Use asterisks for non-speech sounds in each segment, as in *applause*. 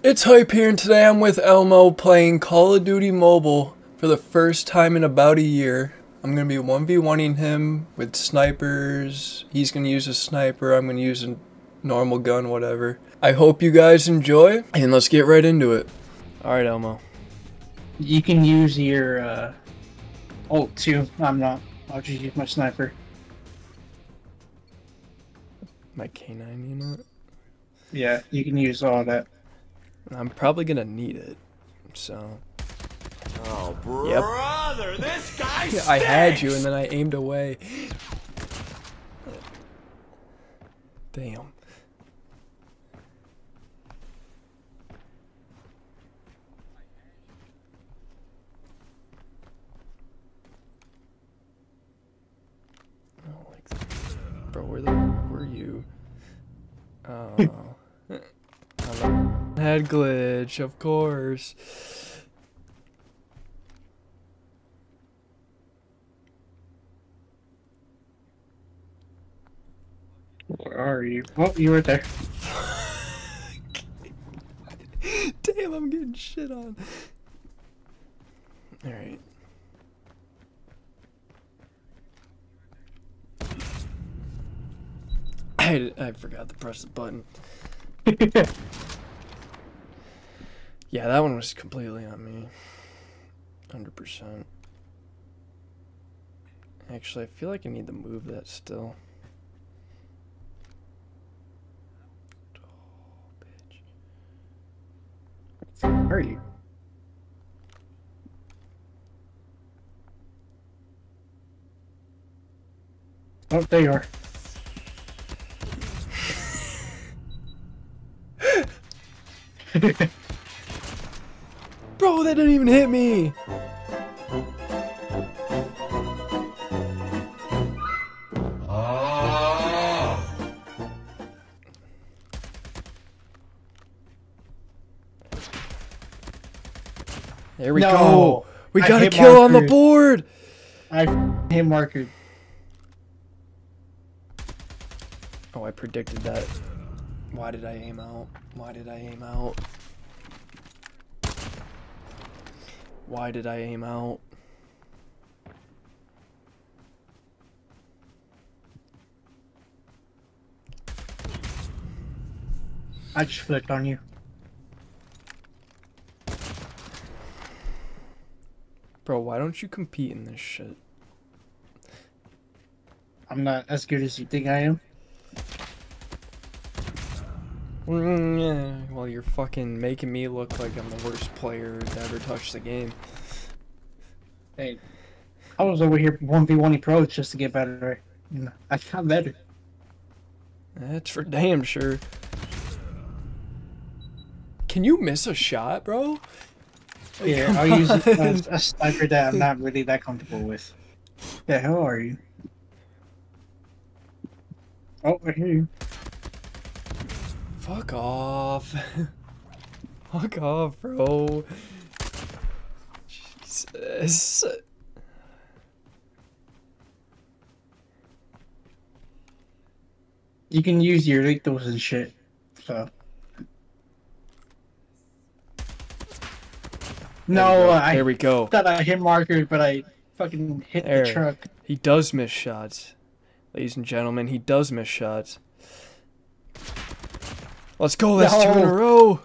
It's Hype here, and today I'm with Elmo playing Call of Duty Mobile for the first time in about a year. I'm going to be 1v1ing him with snipers. He's going to use a sniper. I'm going to use a normal gun, whatever. I hope you guys enjoy, and let's get right into it. Alright, Elmo. You can use your uh, ult too. I'm not. I'll just use my sniper. My K9 unit. Yeah, you can use all that. I'm probably going to need it, so... Oh, brother, yep. this guy *laughs* I had you, and then I aimed away. Damn. Head glitch, of course. Where are you? Oh, you were there. *laughs* Damn, I'm getting shit on. Alright. I, I forgot to press the button. *laughs* yeah, that one was completely on me. 100%. Actually, I feel like I need to move that still. Are you? Oh, there you are. *laughs* Bro, that didn't even hit me! There we no, go. We got a kill on the board. I hit marker. Oh, I predicted that. Why did I aim out? Why did I aim out? Why did I aim out? I just flicked on you. Bro, why don't you compete in this shit? I'm not as good as you think I am. Mm, yeah, Mm, well, you're fucking making me look like I'm the worst player to ever touch the game. Hey, I was over here 1v1 pros just to get better. You know, I got better. That's for damn sure. Can you miss a shot, bro? Yeah, I'll use a, a, sniper that I'm not *laughs* really that comfortable with. Yeah, hell are you? Oh, I hear you. Fuck off. *laughs* Fuck off, bro. Jesus. You can use your lethals and shit, so. No, I there we go. thought I hit marker, but I fucking hit there. the truck. He does miss shots. Ladies and gentlemen, he does miss shots. Let's go, that's no. two in a row.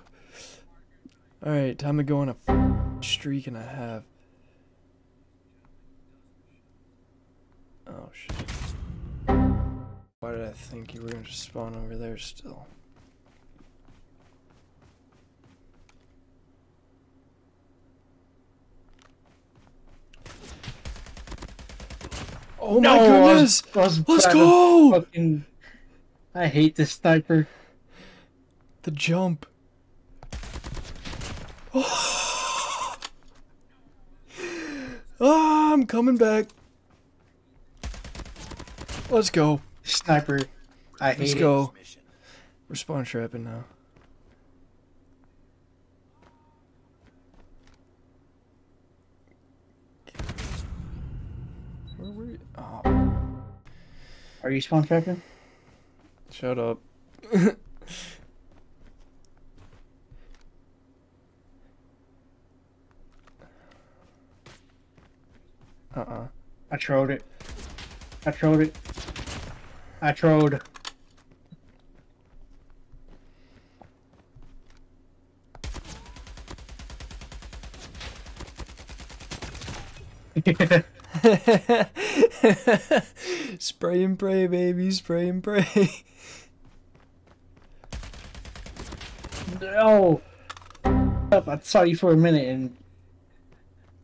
Alright, time to go on a streak and a half. Oh shit. Why did I think you were gonna spawn over there still? Oh no, my goodness! I was, I was Let's go! Fucking, I hate this sniper. The jump. Oh. *gasps* oh, I'm coming back. Let's go. Sniper. I Let's go. It. We're spawn trapping now. Ah. Are you spawn trapping? Shut up. *laughs* Uh-uh. I trolled it. I trolled it. I trolled. *laughs* spray and pray, baby. Spray and pray. no. I saw you for a minute and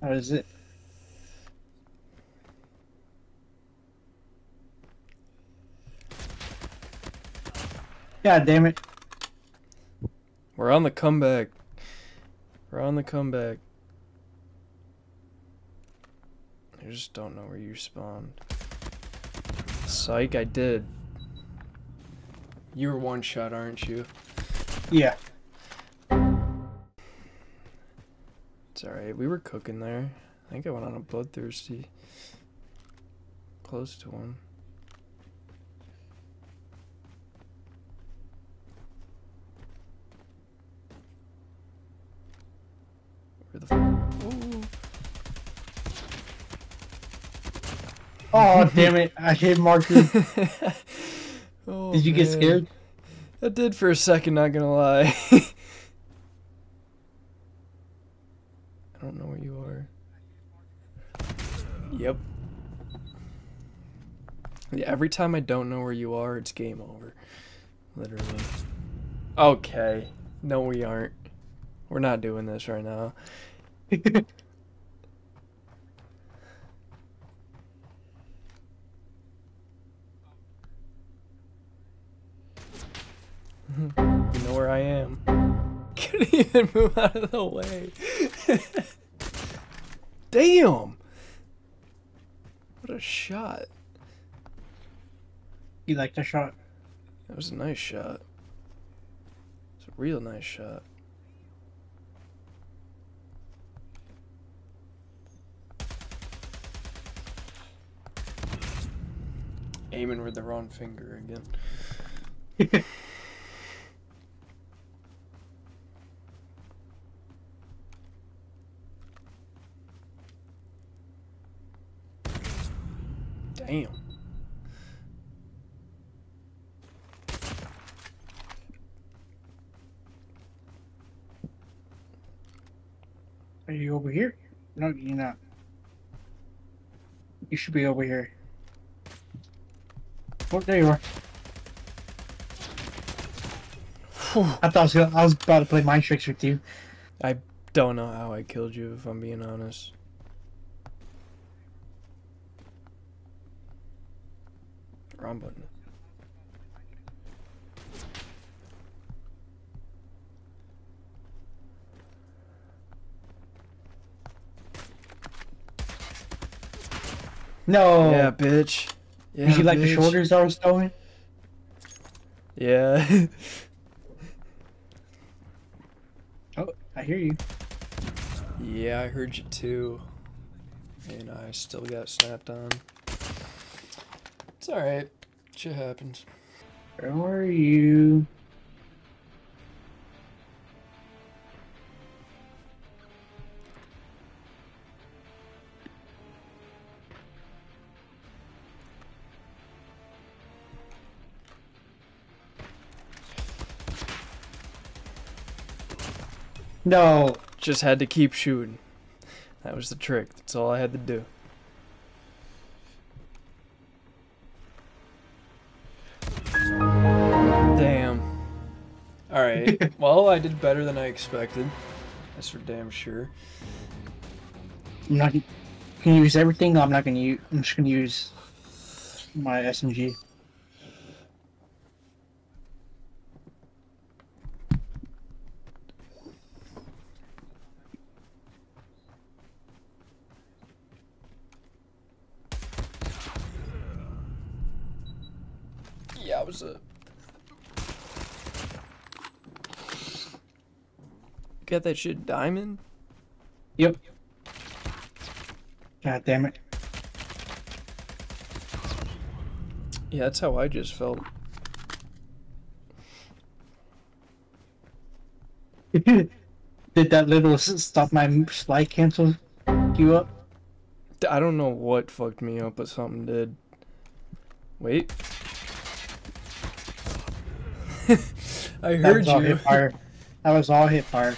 that was it. God damn it. We're on the comeback. We're on the comeback. I just don't know where you spawned. Psych, I did. You were one shot, aren't you? Yeah. It's alright, we were cooking there. I think I went on a bloodthirsty. Close to one. Oh *laughs* damn it! I hit Marker. *laughs* Oh, Did you get scared? I did for a second, not gonna lie. *laughs* I don't know where you are. Yep. Yeah, every time I don't know where you are, it's game over. Literally. Okay. No, we aren't. We're not doing this right now. Mm-hmm. You know where I am. *laughs* Couldn't even move out of the way. *laughs* Damn! What a shot. you like the shot? That was a nice shot. It's a real nice shot. Aiming with the wrong finger again. *laughs* Damn. Are you over here? No, you're not. You should be over here. Oh, there you are. I thought I was, gonna, I was about to play mind tricks with you. I don't know how I killed you, if I'm being honest. Wrong button. No. Yeah, bitch. Yeah, Did you like the shoulders I was throwing? Yeah. *laughs* Oh, I hear you. yeah, I heard you too. And I still got snapped on. It's alright. Shit happens. Where are you? No. Just had to keep shooting. That was the trick. That's all I had to do. Well, I did better than I expected. That's for damn sure. I'm not. You use everything? I'm not gonna use. I'm just gonna use my SMG. Yeah, it was a. Got that shit diamond? Yep. God damn it. Yeah, that's how I just felt. *laughs* Did that little stop my slide cancel you up? I don't know what fucked me up, but something did. Wait. *laughs* I That heard was all you. hip fire. That was all hip fire.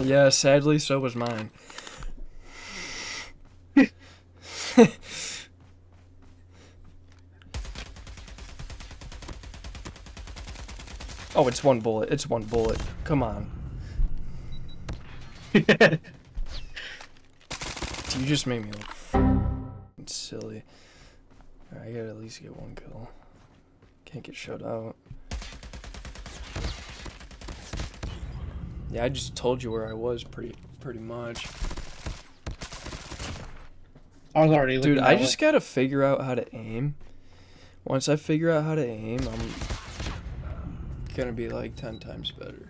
Yeah, sadly, so was mine. *laughs* oh, it's one bullet. It's one bullet. Come on. *laughs* You just made me look silly. I gotta at least get one kill. Can't get shut out. Yeah, I just told you where I was pretty pretty much. I was already looking Dude, I just way. gotta figure out how to aim. Once I figure out how to aim, I'm gonna be like 10 times better.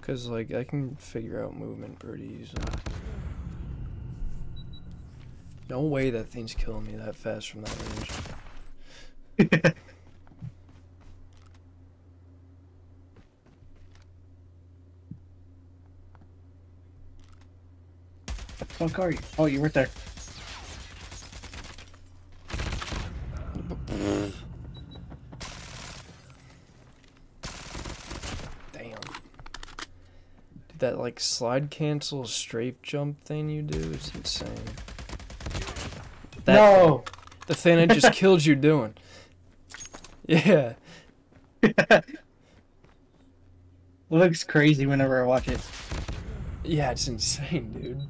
Cause like I can figure out movement pretty easily. No way that thing's killing me that fast from that range. *laughs* fuck are you? Oh, you were there. Damn. Dude, that like slide cancel strafe jump thing you do is insane. That no. The thing I just killed you doing. *laughs* Yeah. *laughs* Looks crazy whenever I watch it. Yeah, it's insane, dude.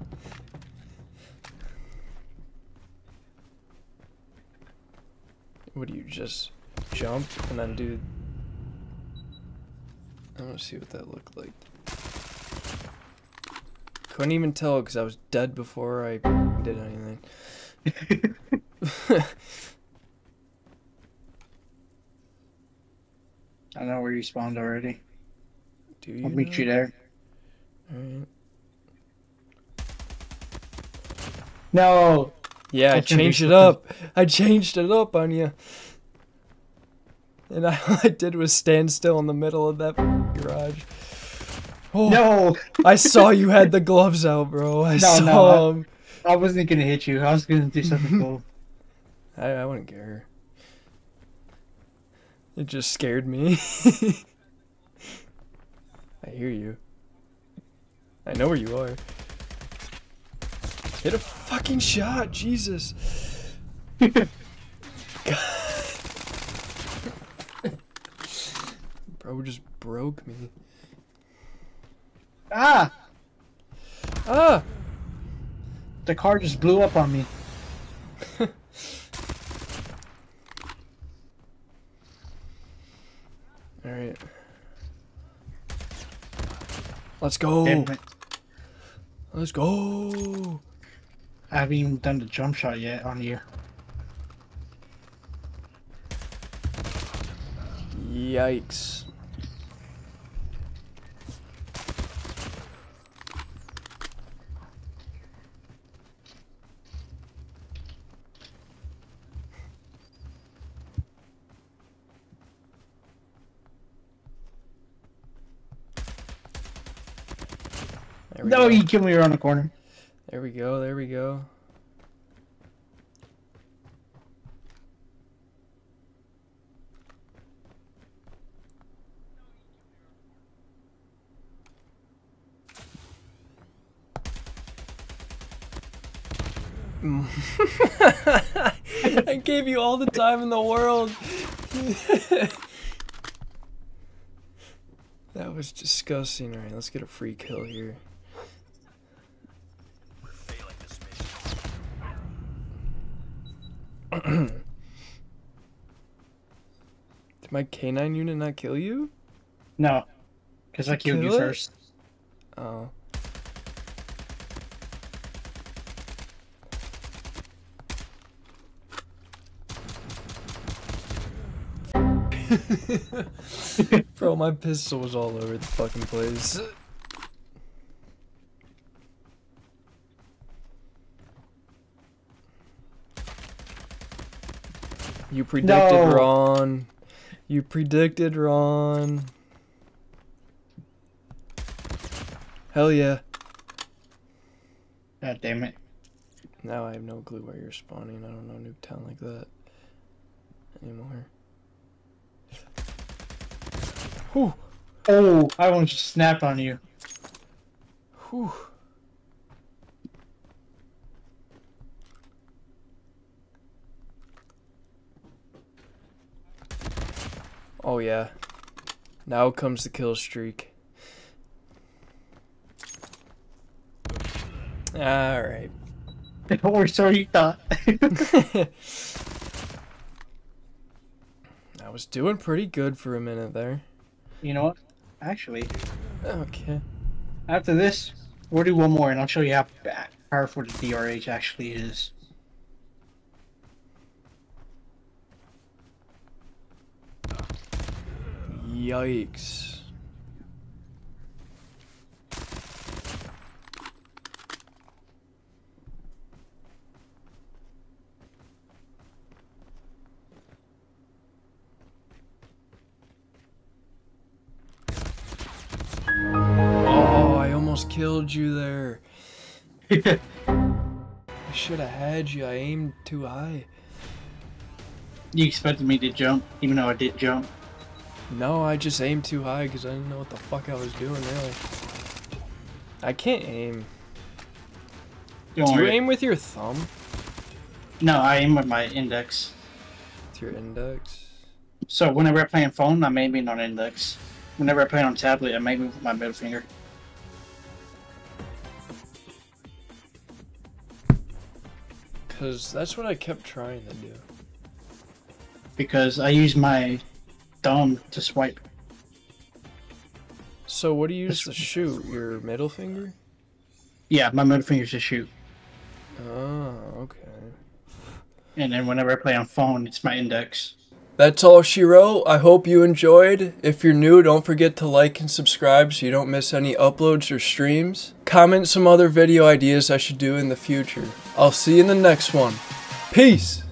What do you just jump and then do? I want to see what that looked like. Couldn't even tell because I was dead before I did anything. *laughs* I know where you spawned already. Do you? I'll meet know? you there. Alright. No. Yeah, I That's gonna be changed it up. I changed it up on you. And I, *laughs* all I did was stand still in the middle of that garage. Oh, No. I saw you had the gloves out, bro. I No, saw no, I- I wasn't gonna hit you. I was gonna do something cool. *laughs* I, I wouldn't care. It just scared me. *laughs* I hear you. I know where you are. Hit a fucking shot, Jesus. *laughs* Bro just broke me. ah! Ah! The car just blew up on me. *laughs* Alright. Let's go. Let's go. I haven't even done the jump shot yet on you. Yikes. No, go. you killed me around the corner. There we go. There we go. *laughs* I gave you all the time in the world. *laughs* that was disgusting. All right, let's get a free kill here. *clears throat* Did my canine unit not kill you? No. Because I killed you it? first. Oh. *laughs* Bro, my pistol was all over the fucking place. You predicted No. wrong. You predicted wrong. Hell yeah. God damn it. Now I have no clue where you're spawning. I don't know Nuketown like that anymore. Whew. Oh, I almost just snapped on you. Whew. Oh yeah. Now comes the kill streak. Alright. *laughs* or so you thought. I was doing pretty good for a minute there. you know what? Actually, Okay. after this, we'll do one more and I'll show you how powerful the DRH actually is. Yikes. Oh, I almost killed you there. *laughs* I should have had you. I aimed too high. You expected me to jump, even though I did jump. No, I just aimed too high because I didn't know what the fuck I was doing, really. I can't aim. Don't Do you worry. aim with your thumb? No, I aim with my index. With your index? So whenever I play on phone, I'm aiming on index. Whenever I play on tablet, I'm aiming with my middle finger. Because that's what I kept trying to do. Because I use my thumb to swipe. So what do you use to shoot? Your middle finger? Yeah, my middle finger's to shoot. Oh, okay. And then whenever I play on phone, it's my index. That's all she wrote. I hope you enjoyed. If you're new, don't forget to like and subscribe so you don't miss any uploads or streams. Comment some other video ideas I should do in the future. I'll see you in the next one. Peace!